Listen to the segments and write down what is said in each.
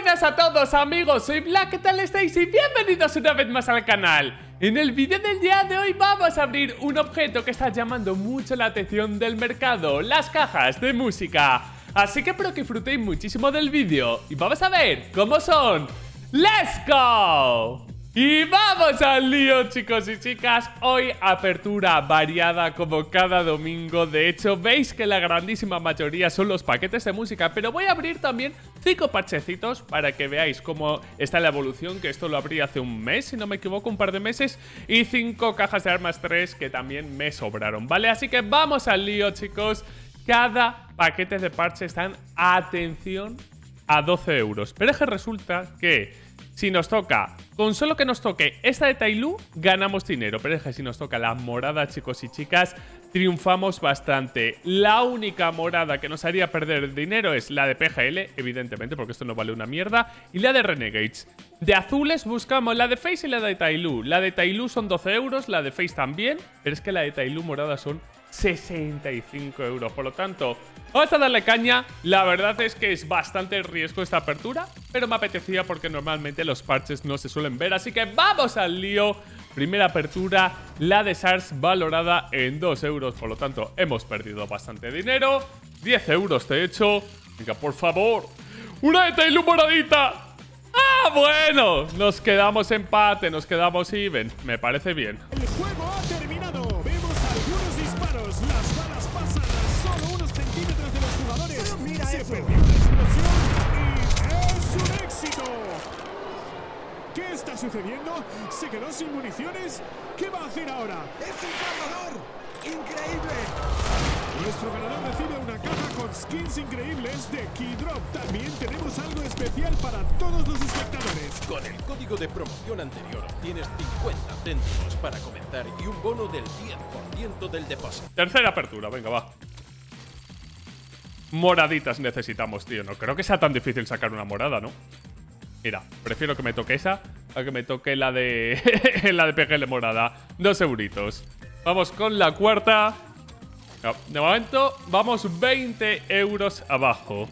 buenas a todos amigos, soy Black, ¿qué tal estáis? Y bienvenidos una vez más al canal. En el vídeo del día de hoy vamos a abrir un objeto que está llamando mucho la atención del mercado Las cajas de música. Así que espero que disfrutéis muchísimo del vídeo. Y vamos a ver cómo son. ¡Let's go! Y vamos al lío chicos y chicas. Hoy apertura variada como cada domingo. De hecho veis que la grandísima mayoría son los paquetes de música Pero voy a abrir también cinco parchecitos Para que veáis cómo está la evolución Que esto lo abrí hace un mes si no me equivoco, un par de meses Y cinco cajas de armas 3 que también me sobraron ¿Vale? Así que vamos al lío chicos Cada paquete de parche están, atención, a 12 euros Pero es que resulta que si nos toca, con solo que nos toque esta de Tailu, ganamos dinero. Pero es que si nos toca la morada, chicos y chicas, triunfamos bastante. La única morada que nos haría perder dinero es la de PGL, evidentemente, porque esto no vale una mierda, y la de Renegades. De azules buscamos la de Face y la de Tailu. La de Tailu son 12 euros, la de Face también, pero es que la de Tailu morada son 65 euros. Por lo tanto, vamos a darle caña. La verdad es que es bastante riesgo esta apertura, pero me apetecía porque normalmente los parches no se suelen ver. Así que vamos al lío. Primera apertura, la de SARS valorada en 2 euros. Por lo tanto, hemos perdido bastante dinero. 10 euros de hecho. Venga, por favor. ¡Una de Tailu moradita! ¡Ah, bueno! Nos quedamos empate, nos quedamos even. Me parece bien. Sucediendo? ¿Se quedó sin municiones? ¿Qué va a hacer ahora? ¡Es un cargador! ¡Increíble! Nuestro ganador recibe una caja con skins increíbles de Keydrop. También tenemos algo especial para todos los espectadores. Con el código de promoción anterior tienes 50 céntimos para comenzar y un bono del 10% del depósito. Tercera apertura, venga, va. Moraditas necesitamos, tío. No creo que sea tan difícil sacar una morada, ¿no? Mira, prefiero que me toque esa a que me toque la de... la de PGL morada. Dos euritos. Vamos con la cuarta. De momento, vamos 20 euros abajo.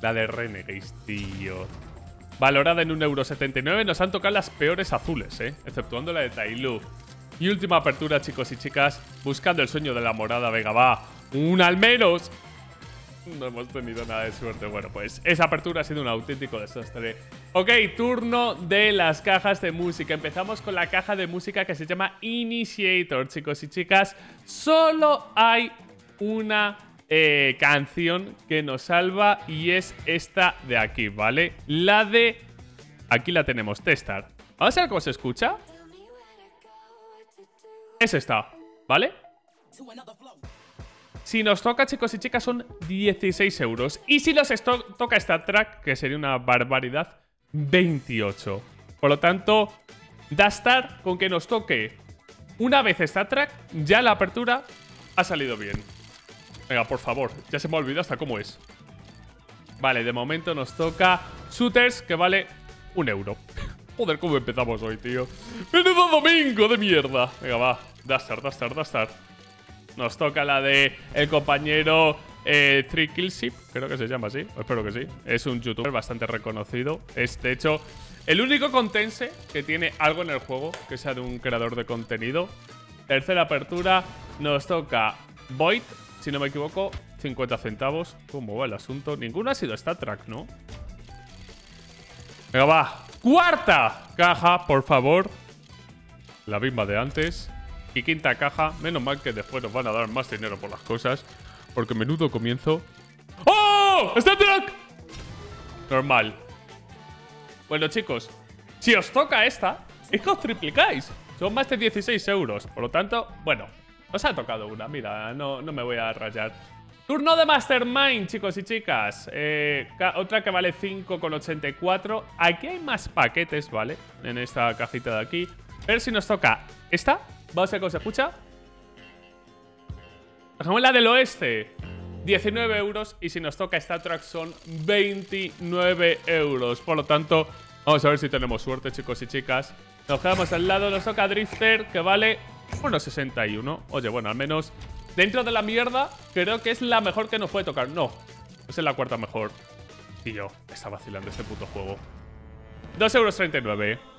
La de Renegades, tío. Valorada en 1,79€. Nos han tocado las peores azules, ¿eh? Exceptuando la de Tailu. Y última apertura, chicos y chicas. Buscando el sueño de la morada. Venga, va. ¡Una al menos! No hemos tenido nada de suerte. Bueno, pues esa apertura ha sido un auténtico desastre. Ok, turno de las cajas de música. Empezamos con la caja de música que se llama Initiator, chicos y chicas. Solo hay una eh, canción que nos salva y es esta de aquí, ¿vale? La de... Aquí la tenemos, Testar. Vamos a ver cómo se escucha. Es esta, ¿vale? Si nos toca, chicos y chicas, son 16 euros. Y si nos toca esta track, que sería una barbaridad, 28. Por lo tanto, da estar con que nos toque una vez esta track, ya la apertura ha salido bien. Venga, por favor, ya se me ha olvidado hasta cómo es. Vale, de momento nos toca Shooters, que vale un euro. Joder, cómo empezamos hoy, tío. ¡Menudo domingo de mierda! Venga, va. Dastar, Dastar, Dastar. Nos toca la de el compañero eh, Three Killship, creo que se llama así, espero que sí. Es un youtuber bastante reconocido. Es, de hecho, el único contense que tiene algo en el juego que sea de un creador de contenido. Tercera apertura, nos toca Void, si no me equivoco, 50 centavos. ¿Cómo va el asunto? Ninguno ha sido Star Trek, ¿no? Venga, va. Cuarta caja, por favor. La misma de antes. Y quinta caja. Menos mal que después nos van a dar más dinero por las cosas. Porque menudo comienzo. ¡Oh! ¡Star Trek! Normal. Bueno, chicos. Si os toca esta, es que os triplicáis. Son más de 16 euros. Por lo tanto, bueno. Os ha tocado una. Mira, no, no me voy a rayar. Turno de Mastermind, chicos y chicas. Eh, otra que vale 5,84. Aquí hay más paquetes, ¿vale? En esta cajita de aquí. Pero si nos toca esta, vamos a ver cómo se escucha. Dejamos la del oeste. 19 euros. Y si nos toca esta track son 29 euros. Por lo tanto, vamos a ver si tenemos suerte, chicos y chicas. Nos quedamos al lado. Nos toca Drifter, que vale 1,61. Oye, bueno, al menos dentro de la mierda, creo que es la mejor que nos puede tocar. No, es la cuarta mejor. Tío, está vacilando este puto juego. 2,39 euros.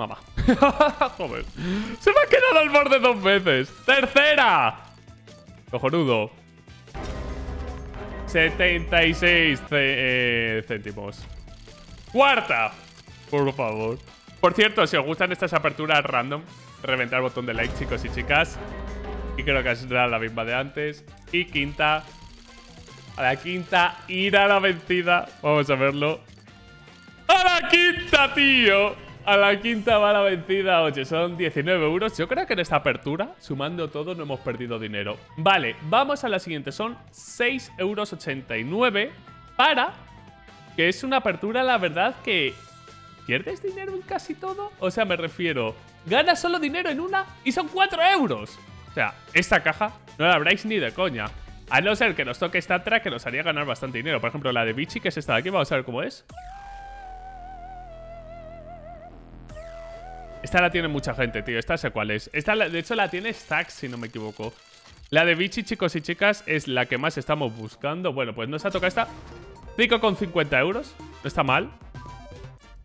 Mamá. Joder. Se me ha quedado al borde dos veces. ¡Tercera! Cojonudo. 76 eh, céntimos. Cuarta. Por favor. Por cierto, si os gustan estas aperturas random, reventar el botón de like, chicos y chicas. Y creo que será la misma de antes. Y quinta. A la quinta, ir a la vencida. Vamos a verlo. ¡A la quinta, tío! A la quinta va la vencida, oye, son 19 euros. Yo creo que en esta apertura, sumando todo, no hemos perdido dinero. Vale, vamos a la siguiente. Son 6,89 euros para... Que es una apertura, la verdad, que... ¿Pierdes dinero en casi todo? O sea, me refiero... Ganas solo dinero en una y son 4 euros. O sea, esta caja no la habráis ni de coña. A no ser que nos toque esta track que nos haría ganar bastante dinero. Por ejemplo, la de Vichy, que es esta de aquí. Vamos a ver cómo es. Esta la tiene mucha gente, tío. Esta sé cuál es. Esta, de hecho, la tiene Stacks, si no me equivoco. La de Vichy, chicos y chicas, es la que más estamos buscando. Bueno, pues nos ha tocado esta. con 50 euros. No está mal.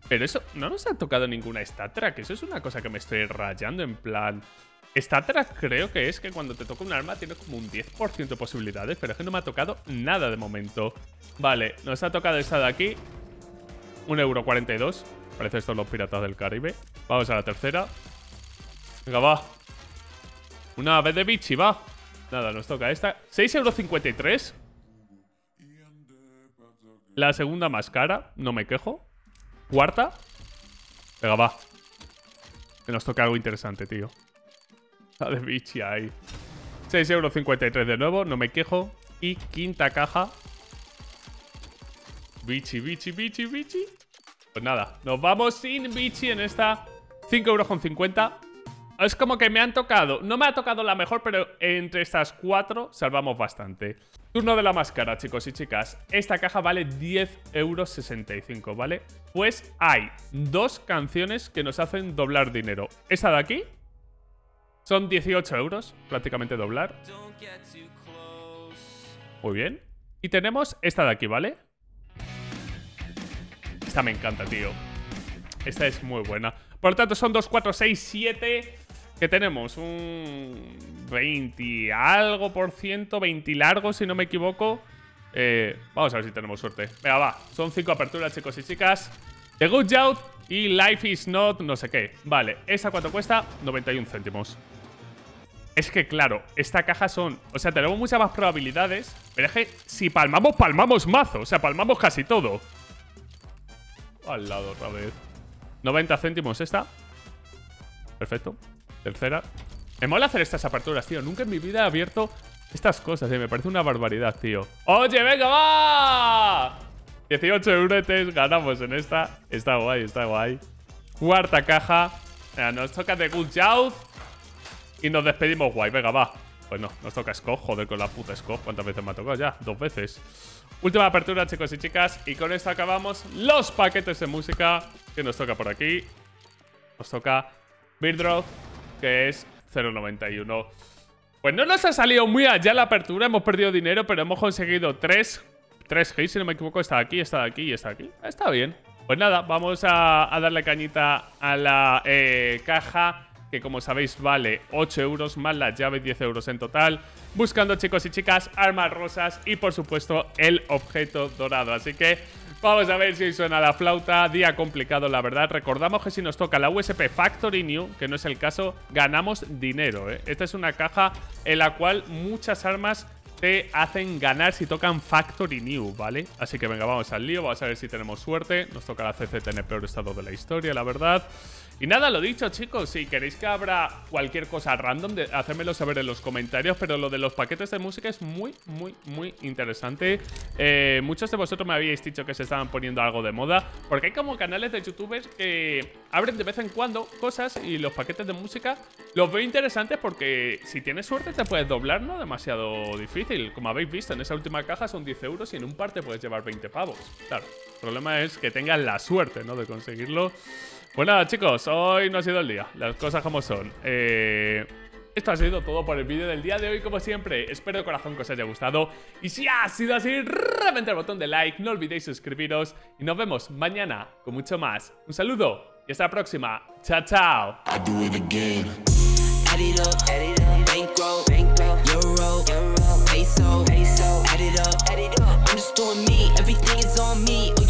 Pero eso, no nos ha tocado ninguna StatTrack. Eso es una cosa que me estoy rayando en plan... StatTrack creo que es que cuando te toca un arma tiene como un 10% de posibilidades, pero es que no me ha tocado nada de momento. Vale, nos ha tocado esta de aquí. 1,42€. Parece esto los piratas del Caribe. Vamos a la tercera. Venga, va. Una vez de bichi, va. Nada, nos toca esta. 6,53€. La segunda más cara. No me quejo. Cuarta. Venga, va. Que nos toca algo interesante, tío. La de bichi ahí. 6,53€ de nuevo. No me quejo. Y quinta caja. Bichi, bichi, bichi, bichi. Pues nada, nos vamos sin bichi en esta 5,50 euros. Es como que me han tocado, no me ha tocado la mejor, pero entre estas cuatro salvamos bastante. Turno de la máscara, chicos y chicas. Esta caja vale 10,65 euros, ¿vale? Pues hay dos canciones que nos hacen doblar dinero. Esta de aquí son 18 euros, prácticamente doblar. Muy bien. Y tenemos esta de aquí, ¿vale? Esta me encanta, tío. Esta es muy buena. Por lo tanto, son 2, 4, 6, 7. Que tenemos un 20 algo por ciento, 20 largo, si no me equivoco. Eh, vamos a ver si tenemos suerte. Venga, va. Son 5 aperturas, chicos y chicas. The Good Jout y Life is Not no sé qué. Vale, ¿esa cuánto cuesta? 91 céntimos. Es que, claro, esta caja son... O sea, tenemos muchas más probabilidades. Pero es que si palmamos, palmamos mazo. O sea, palmamos casi todo. Al lado otra vez. 90 céntimos esta. Perfecto. Tercera. Me mola hacer estas aperturas, tío. Nunca en mi vida he abierto estas cosas, eh. Me parece una barbaridad, tío. ¡Oye, venga, va! 18 euretes ganamos en esta. Está guay, está guay. Cuarta caja. nos toca de Good Youth. Y nos despedimos guay. Venga, va. Pues no, nos toca Scott. Joder, con la puta Scott. ¿Cuántas veces me ha tocado ya? Dos veces. Última apertura, chicos y chicas. Y con esto acabamos los paquetes de música que nos toca por aquí. Nos toca Beardroth, que es 0.91. Pues no nos ha salido muy allá la apertura. Hemos perdido dinero, pero hemos conseguido tres. Tres hits, si no me equivoco. Está aquí, está aquí y está aquí. Está bien. Pues nada, vamos a, darle cañita a la eh, caja que como sabéis vale 8 euros más la llave 10 euros en total. Buscando chicos y chicas armas rosas y por supuesto el objeto dorado. Así que vamos a ver si suena la flauta. Día complicado la verdad. Recordamos que si nos toca la USP Factory New, que no es el caso, ganamos dinero. ¿eh? Esta es una caja en la cual muchas armas te hacen ganar si tocan Factory New, ¿vale? Así que venga, vamos al lío, vamos a ver si tenemos suerte. Nos toca la CCT en el peor estado de la historia, la verdad. Y nada, lo dicho chicos, si queréis que abra cualquier cosa random, de, hacérmelo saber en los comentarios, pero lo de los paquetes de música es muy, muy, muy interesante. Eh, muchos de vosotros me habíais dicho que se estaban poniendo algo de moda, porque hay como canales de youtubers que abren de vez en cuando cosas y los paquetes de música los veo interesantes porque si tienes suerte te puedes doblar, no demasiado difícil. Como habéis visto, en esa última caja son 10 euros y en un par te puedes llevar 20 pavos. Claro, el problema es que tengas la suerte, ¿no? De conseguirlo. Pues nada, chicos, hoy no ha sido el día. Las cosas como son. Eh, esto ha sido todo por el vídeo del día de hoy, como siempre. Espero de corazón que os haya gustado. Y si ha sido así, reventar el botón de like, no olvidéis suscribiros y nos vemos mañana con mucho más. Un saludo y hasta la próxima. Chao, chao. peso. peso. Add it up. Add it up. I'm just doing me. Everything is on me.